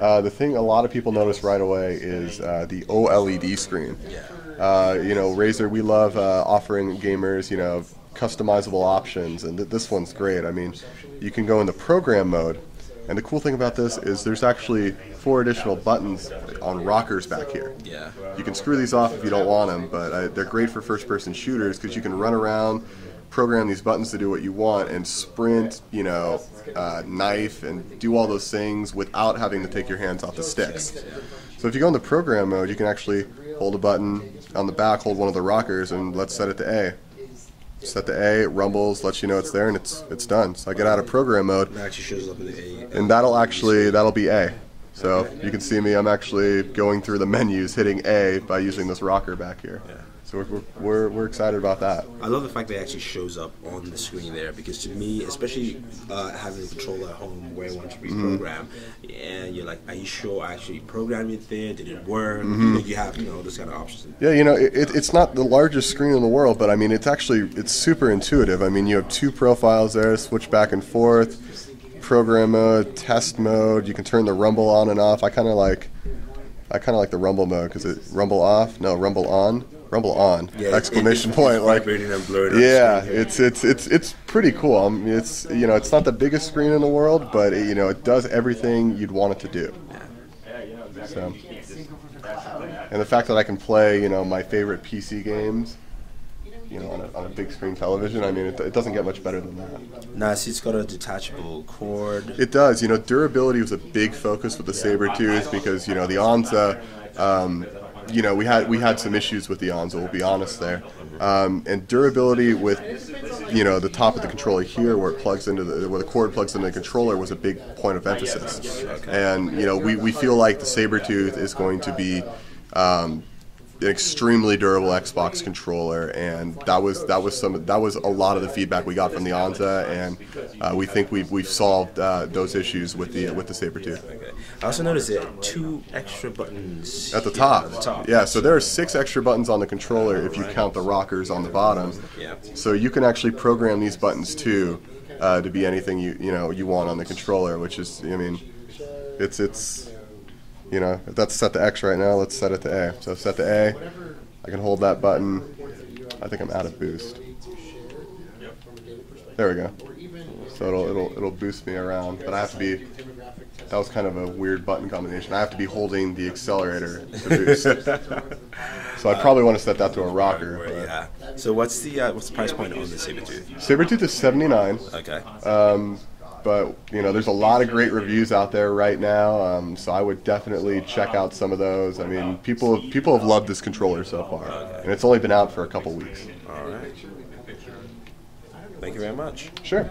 Uh, the thing a lot of people notice right away is uh, the OLED screen. Uh, you know, Razer, we love uh, offering gamers, you know, customizable options, and th- this one's great. I mean, you can go into program mode, and the cool thing about this is there's actually four additional buttons on rockers back here. Yeah. You can screw these off if you don't want them, but uh, they're great for first-person shooters because you can run around, program these buttons to do what you want, and sprint, you know, uh, knife, and do all those things without having to take your hands off the sticks. So if you go into program mode, you can actually hold a button on the back, hold one of the rockers, and let's set it to A. Set the A, it rumbles, lets you know it's there, and it's it's done. So I get out of program mode, It actually shows up in the A. and that'll actually that'll be A. So you can see me. I'm actually going through the menus, hitting A by using this rocker back here. So we're, we're, we're, excited about that. I love the fact that it actually shows up on the screen there because to me, especially uh, having a controller at home where I want to Mm-hmm. and you're like, are you sure I actually programmed it there? Did it work? Mm-hmm. You, you have, you know, those kind of options. Yeah, you know, it, it- it's not the largest screen in the world, but I mean, it's actually it's super intuitive. I mean, you have two profiles there, switch back and forth, program mode, test mode. You can turn the rumble on and off. I kind of like, I kind of like the rumble mode because it rumble off, no rumble on, rumble on, Yeah, exclamation It's point, like. vibrating and blurred. Yeah, screen here. it's it's it's it's pretty cool. I mean, it's you know, it's not the biggest screen in the world, but it, you know, it does everything you'd want it to do. So, and the fact that I can play, you know, my favorite PC games, you know, on a, on a big screen television, I mean, it, it doesn't get much better than that. Nice, it's got a detachable cord. It does. You know, durability was a big focus with the Sabertooth because you know the Onza. Um, you know, we had we had some issues with the Onza. We'll be honest there. Um, and durability with you know the top of the controller here, where it plugs into the where the cord plugs into the controller, was a big point of emphasis. And you know, we, we feel like the Sabertooth is going to be. Um, an extremely durable Xbox controller, and that was that was some that was a lot of the feedback we got from the Onza, and uh, we think we've we've solved uh, those issues with the with the Sabertooth. Okay. I also noticed are two extra buttons At the top. At the top. Yeah, so there are six extra buttons on the controller if you count the rockers on the bottom. Yeah. So you can actually program these buttons too uh, to be anything you you know you want on the controller, which is I mean, it's it's you know if that's set to X right now, let's set it to A. So set to A. I can hold that button. I think I'm out of boost. There we go. So it'll it'll it'll boost me around, but I have to be. That was kind of a weird button combination. I have to be holding the accelerator to boost. so I probably want to set that to a rocker. Yeah. So what's the uh, what's the price point on the Sabertooth? Sabertooth is 79, Okay. But you know there's a lot of great reviews out there right now. Um, so I would definitely check out some of those. I mean, people people have loved this controller so far, and it's only been out for a couple weeks. All right. Thank you very much. Sure.